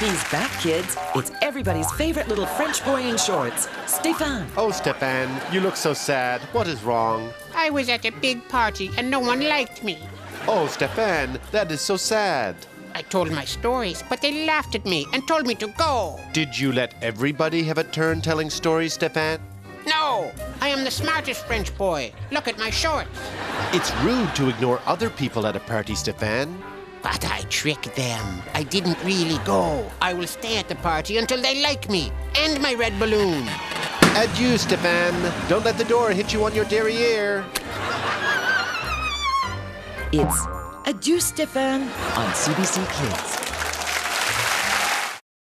He's back, kids. It's everybody's favorite little French boy in shorts, Stéphane. Oh, Stéphane, you look so sad. What is wrong? I was at a big party and no one liked me. Oh, Stéphane, that is so sad. I told my stories, but they laughed at me and told me to go. Did you let everybody have a turn telling stories, Stéphane? No, I am the smartest French boy. Look at my shorts. It's rude to ignore other people at a party, Stéphane. But I tricked them. I didn't really go. I will stay at the party until they like me and my red balloon. Adieu, Stéphane. Don't let the door hit you on your derriere. It's Adieu, Stéphane on CBC Kids.